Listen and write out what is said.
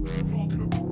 Welcome.